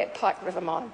at Pike River Mine.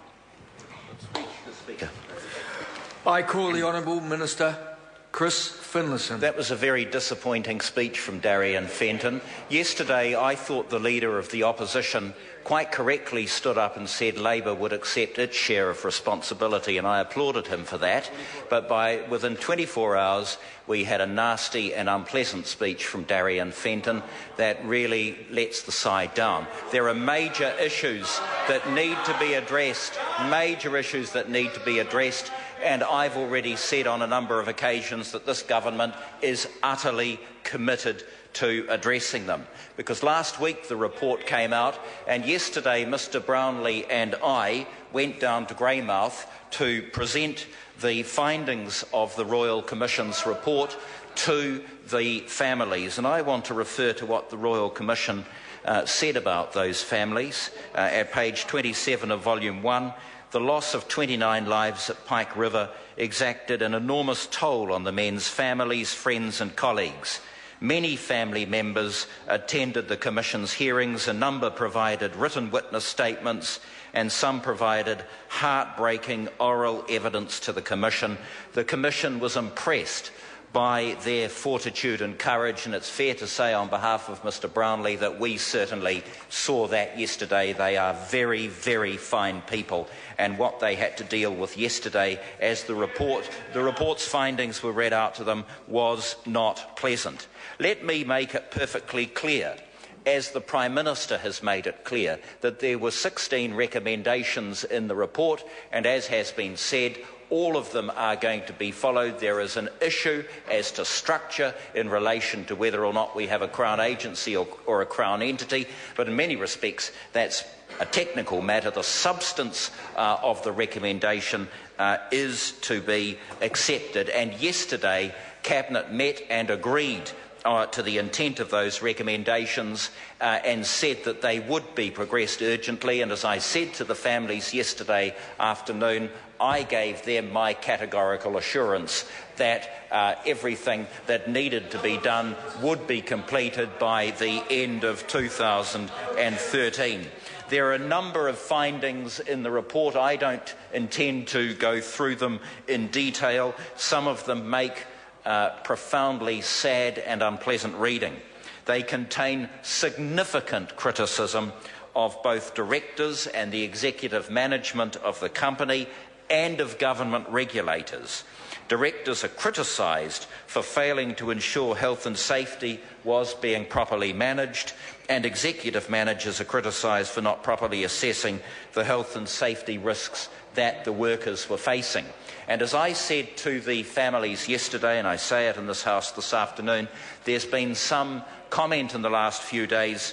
I call the Honourable Minister Chris Finlayson. That was a very disappointing speech from Darien Fenton. Yesterday, I thought the leader of the opposition quite correctly stood up and said Labour would accept its share of responsibility, and I applauded him for that. But by within 24 hours, we had a nasty and unpleasant speech from Darien Fenton that really lets the side down. There are major issues that need to be addressed, major issues that need to be addressed and I've already said on a number of occasions that this government is utterly committed to addressing them. Because last week the report came out, and yesterday Mr Brownlee and I went down to Greymouth to present the findings of the Royal Commission's report to the families. And I want to refer to what the Royal Commission uh, said about those families uh, at page 27 of Volume 1 the loss of 29 lives at Pike River exacted an enormous toll on the men's families, friends, and colleagues. Many family members attended the Commission's hearings, a number provided written witness statements, and some provided heartbreaking oral evidence to the Commission. The Commission was impressed by their fortitude and courage, and it's fair to say on behalf of Mr Brownlee that we certainly saw that yesterday. They are very, very fine people, and what they had to deal with yesterday as the report, the report's findings were read out to them was not pleasant. Let me make it perfectly clear as the Prime Minister has made it clear that there were 16 recommendations in the report, and as has been said, all of them are going to be followed. There is an issue as to structure in relation to whether or not we have a Crown agency or, or a Crown entity, but in many respects that's a technical matter. The substance uh, of the recommendation uh, is to be accepted, and yesterday Cabinet met and agreed uh, to the intent of those recommendations uh, and said that they would be progressed urgently. And as I said to the families yesterday afternoon, I gave them my categorical assurance that uh, everything that needed to be done would be completed by the end of 2013. There are a number of findings in the report. I don't intend to go through them in detail. Some of them make uh, profoundly sad and unpleasant reading. They contain significant criticism of both directors and the executive management of the company and of government regulators. Directors are criticised for failing to ensure health and safety was being properly managed, and executive managers are criticised for not properly assessing the health and safety risks that the workers were facing. And as I said to the families yesterday, and I say it in this House this afternoon, there's been some comment in the last few days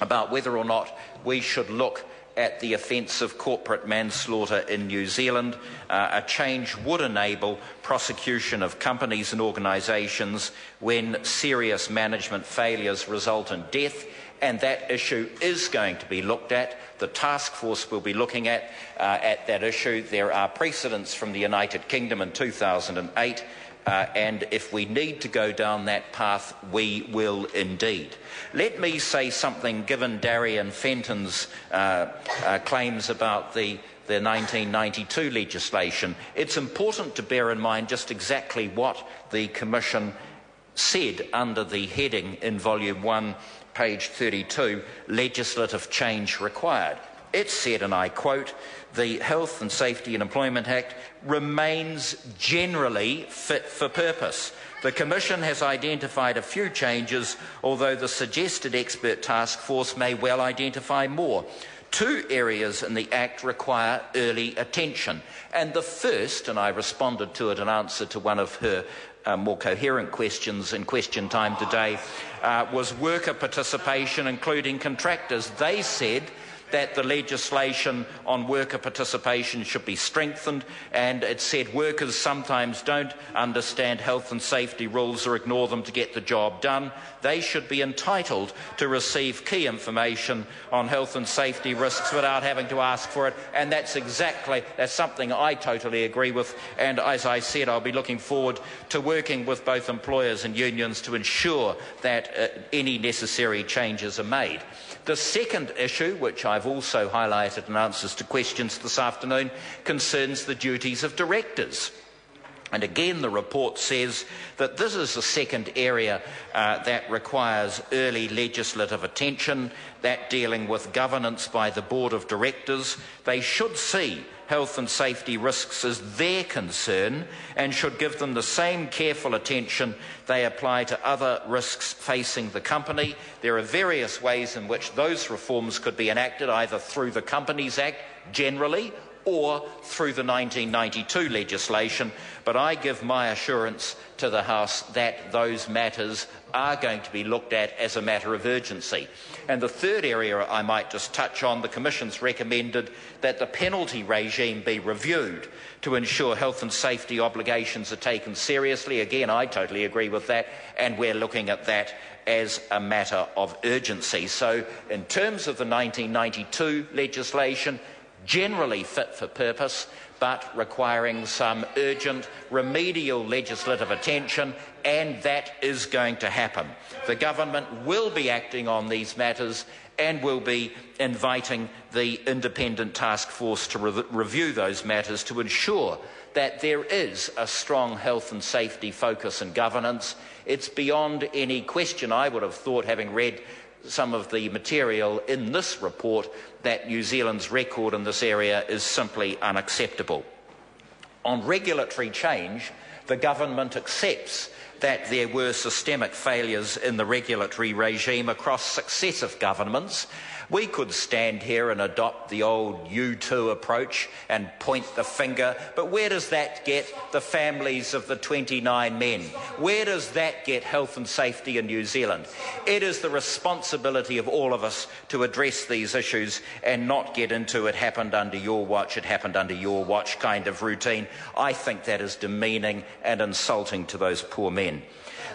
about whether or not we should look at the offence of corporate manslaughter in New Zealand. Uh, a change would enable prosecution of companies and organisations when serious management failures result in death and that issue is going to be looked at. The task force will be looking at, uh, at that issue. There are precedents from the United Kingdom in 2008, uh, and if we need to go down that path, we will indeed. Let me say something, given Darien Fenton's uh, uh claims about the the 1992 legislation, it's important to bear in mind just exactly what the Commission said under the heading in Volume 1 page 32, legislative change required. It said, and I quote, the Health and Safety and Employment Act remains generally fit for purpose. The Commission has identified a few changes, although the suggested expert task force may well identify more. Two areas in the Act require early attention. And the first, and I responded to it in answer to one of her uh, more coherent questions in question time today uh, was worker participation, including contractors. They said that the legislation on worker participation should be strengthened, and it said workers sometimes don't understand health and safety rules or ignore them to get the job done. They should be entitled to receive key information on health and safety risks without having to ask for it, and that's exactly that's something I totally agree with. And as I said, I'll be looking forward to working with both employers and unions to ensure that uh, any necessary changes are made. The second issue, which I've I've also highlighted in answers to questions this afternoon, concerns the duties of directors. And again, the report says that this is the second area uh, that requires early legislative attention, that dealing with governance by the board of directors. They should see health and safety risks as their concern and should give them the same careful attention they apply to other risks facing the company. There are various ways in which those reforms could be enacted, either through the Companies Act generally or through the 1992 legislation, but I give my assurance to the House that those matters are going to be looked at as a matter of urgency. And the third area I might just touch on, the Commission's recommended that the penalty regime be reviewed to ensure health and safety obligations are taken seriously. Again, I totally agree with that, and we're looking at that as a matter of urgency. So, in terms of the 1992 legislation, generally fit for purpose, but requiring some urgent remedial legislative attention, and that is going to happen. The government will be acting on these matters and will be inviting the independent task force to re review those matters to ensure that there is a strong health and safety focus and governance. It's beyond any question, I would have thought, having read some of the material in this report that New Zealand's record in this area is simply unacceptable. On regulatory change, the government accepts that there were systemic failures in the regulatory regime across successive governments we could stand here and adopt the old U2 approach and point the finger, but where does that get the families of the 29 men? Where does that get health and safety in New Zealand? It is the responsibility of all of us to address these issues and not get into it happened under your watch, it happened under your watch kind of routine. I think that is demeaning and insulting to those poor men.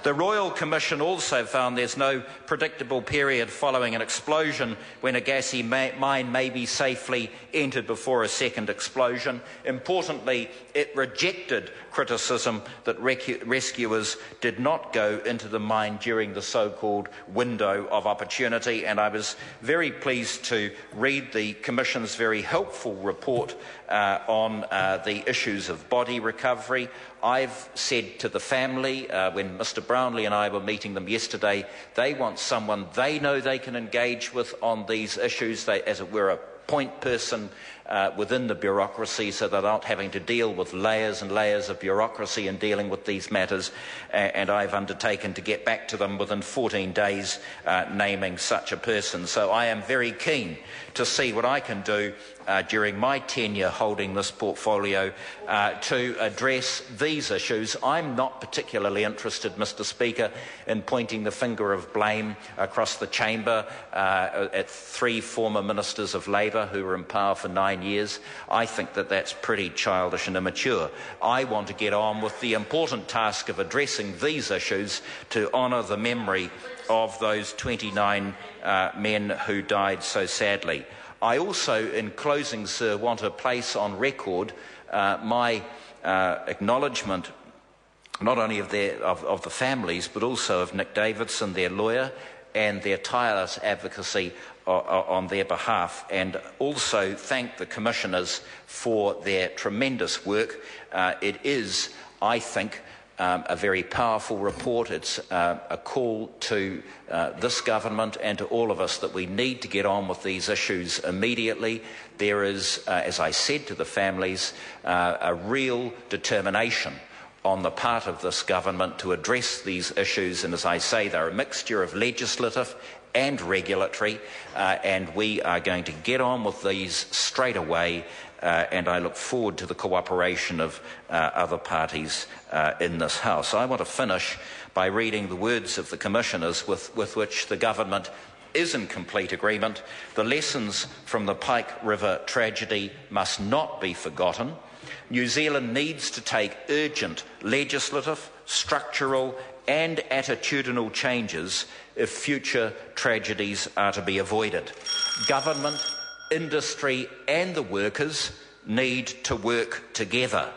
The Royal Commission also found there's no predictable period following an explosion when a gassy mine may be safely entered before a second explosion. Importantly, it rejected criticism that rescuers did not go into the mine during the so called window of opportunity, and I was very pleased to read the Commission's very helpful report uh, on uh, the issues of body recovery. I've said to the family uh, when Mr. Brownlee and I were meeting them yesterday, they want someone they know they can engage with on these issues, they, as it were, a point person uh, within the bureaucracy so they're not having to deal with layers and layers of bureaucracy in dealing with these matters. Uh, and I've undertaken to get back to them within 14 days, uh, naming such a person. So I am very keen to see what I can do uh, during my tenure holding this portfolio uh, to address these issues. I'm not particularly interested, Mr. Speaker, in pointing the finger of blame across the chamber uh, at three former ministers of Labour who were in power for nine years. I think that that's pretty childish and immature. I want to get on with the important task of addressing these issues to honour the memory of those 29 uh, men who died so sadly. I also, in closing, sir, want to place on record uh, my uh, acknowledgement not only of, their, of, of, the families, but also of Nick Davidson, their lawyer, and their tireless advocacy on their behalf, and also thank the commissioners for their tremendous work. Uh, it is, I think, um, a very powerful report. It's uh, a call to uh, this government and to all of us that we need to get on with these issues immediately. There is, uh, as I said to the families, uh, a real determination on the part of this government to address these issues. And as I say, they're a mixture of legislative and regulatory, uh, and we are going to get on with these straight away uh, and I look forward to the cooperation of uh, other parties uh, in this House. I want to finish by reading the words of the Commissioners with, with which the Government is in complete agreement. The lessons from the Pike River tragedy must not be forgotten. New Zealand needs to take urgent legislative, structural, and attitudinal changes if future tragedies are to be avoided. Government industry and the workers need to work together.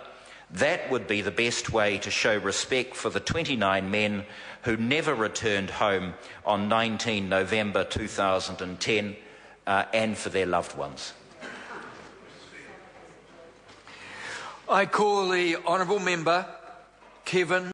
That would be the best way to show respect for the 29 men who never returned home on 19 November 2010. uh, and for their loved ones. I call the honourable member Kevin